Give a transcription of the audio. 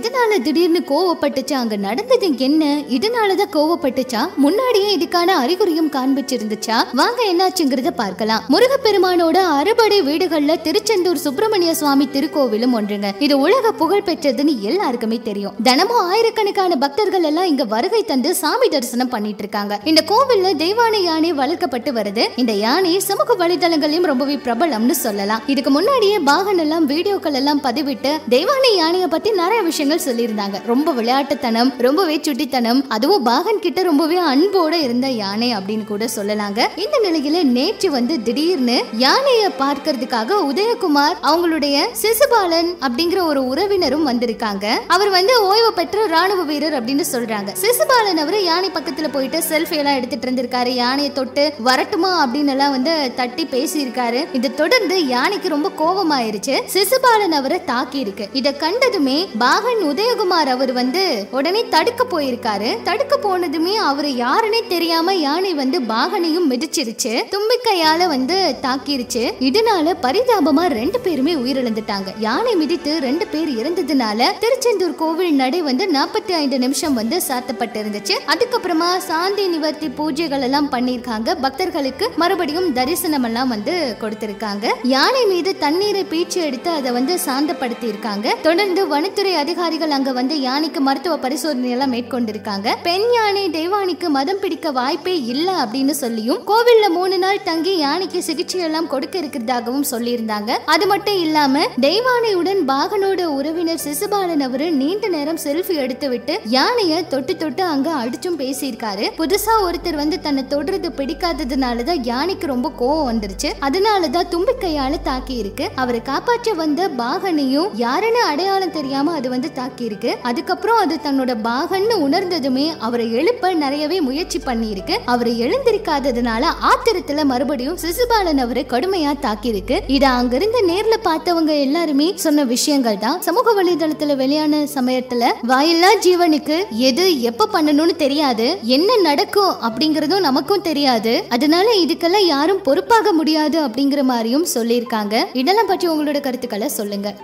திடீர்னு கோவப்பட்டுச்சு? அங்க நடந்தது என்ன? இதனாலதான் கோவப்பட்டுச்சா? முன்னாடியே இதுக்கான அறிகுறியும் காண்பிச்சிருந்துச்சா? வாங்க என்னாச்சுங்கிறத பார்க்கலாம். முருகப்பெருமானோட அறுபடை வீடுகள்ல திருச்செந்தூர் சுப்பிரமணிய சுவாமி திருக்கோவிலும் ஒன்றுங்க. இது உலக புகழ் பெற்றதுன்னு எல்லாருக்குமே தெரியும். தினமும் ஆயிரக்கணக்கான பக்தர்கள் எல்லாம் இங்க வருகை தந்து சாமி தரிசனம் பண்ணிட்டு இருக்காங்க இந்த கோவில்ல தெய்வான யானை வளர்க்கப்பட்டு வருது. இந்த யானை சமூக வலைதளங்களையும் ரொம்பவே பிரபலம்னு சொல்லலாம். இதுக்கு முன்னாடியே பாகன் எல்லாம் வீடியோக்கள் எல்லாம் பதிவிட்டு தெய்வானை யானையை பத்தி நிறைய விஷயங்கள் விஷயங்கள் சொல்லியிருந்தாங்க. ரொம்ப விளையாட்டுத்தனம் ரொம்பவே சுட்டித்தனம் அதுவும் பாகன் கிட்ட ரொம்பவே அன்போட இருந்த யானை அப்படின்னு கூட சொல்லலாங்க. இந்த நிலையில நேற்று வந்து திடீர்னு யானைய பார்க்கறதுக்காக உதயகுமார் அவங்களுடைய சிசுபாலன் அப்படிங்கிற ஒரு உறவினரும் வந்திருக்காங்க. அவர் வந்து ஓய்வு பெற்ற ராணுவ வீரர் அப்படின்னு சொல்றாங்க. சிசுபாலன் அவரு யானை பக்கத்துல போயிட்டு செல்ஃபி எல்லாம் எடுத்துட்டு இருந்திருக்காரு. யானையை தொட்டு வரட்டுமா அப்படின்னு எல்லாம் வந்து தட்டி பேசியிருக்காரு. இது தொடர்ந்து யானைக்கு ரொம்ப கோபமாயிருச்சு. சிசுபாலன் அவரை தாக்கி இருக்கு இதை கண்டதுமே பாகன் மகன் உதயகுமார் அவர் வந்து உடனே தடுக்க போயிருக்காரு. தடுக்க போனதுமே அவர் யாருன்னே தெரியாம யானை வந்து பாகனையும் மிதிச்சிருச்சு. தும்பிக்கையால வந்து தாக்கிருச்சு. இதனால பரிதாபமா ரெண்டு பேருமே உயிரிழந்துட்டாங்க. யானை மிதித்து ரெண்டு பேர் இறந்ததுனால திருச்செந்தூர் கோவில் நடை வந்து நாற்பத்தி ஐந்து நிமிஷம் வந்து சாத்தப்பட்டு இருந்துச்சு அதுக்கப்புறமா சாந்தி நிவர்த்தி பூஜைகள் எல்லாம் பண்ணிருக்காங்க பக்தர்களுக்கு மறுபடியும் தரிசனம் எல்லாம் வந்து கொடுத்திருக்காங்க. யானை மீது தண்ணீரை பீச்சு எடுத்து அதை வந்து சாந்தப்படுத்தி இருக்காங்க தொடர்ந்து வனத்துறை அதிகாரி அதிகாரிகள் அங்க வந்து யானைக்கு மருத்துவ பரிசோதனை எல்லாம் மேற்கொண்டிருக்காங்க. பெண் யானை தெய்வானிக்கு மதம் பிடிக்க வாய்ப்பே இல்ல அப்படின்னு சொல்லியும் கோவில்ல மூணு நாள் தங்கி யானைக்கு சிகிச்சை எல்லாம் கொடுக்க இருக்கிறதாகவும் சொல்லியிருந்தாங்க. அது மட்டும் இல்லாம தெய்வானையுடன் பாகனோட உறவினர் சிசுபாலன் அவரு நீண்ட நேரம் செல்ஃபி எடுத்து விட்டு யானைய தொட்டு தொட்டு அங்க அடிச்சும் பேசியிருக்காரு. புதுசா ஒருத்தர் வந்து தன்னை தொடுறது பிடிக்காததுனாலதான் யானைக்கு ரொம்ப கோவம் வந்துருச்சு. அதனாலதான் தும்பிக்கையால தாக்கி இருக்கு அவரை காப்பாற்ற வந்த பாகனையும் யாருன்னு அடையாளம் தெரியாம அது வந்து தாக்கியிருக்கு. அதுக்கப்புறம் அது தன்னோட பாகன்னு உணர்ந்ததுமே அவரை எழுப்ப நிறையவே முயற்சி பண்ணியிருக்கு. அவரை எழுந்திருக்காததுனால ஆத்திரத்துல மறுபடியும் சிசுபாலன் அவரை கடுமையா தாக்கியிருக்கு. இத அங்கிருந்து நேர்ல பார்த்தவங்க எல்லாருமே சொன்ன விஷயங்கள் தான். சமூக வலைதளத்துல வெளியான சமயத்துல வாயில்லா ஜீவனுக்கு எது எப்ப பண்ணணும்னு தெரியாது. என்ன நடக்கும் அப்படிங்கறதும் நமக்கும் தெரியாது. அதனால இதுக்கெல்லாம் யாரும் பொறுப்பாக முடியாது அப்படிங்கிற மாதிரியும் சொல்லியிருக்காங்க. இதெல்லாம் பற்றி உங்களோட கருத்துக்களை சொல்லுங்க.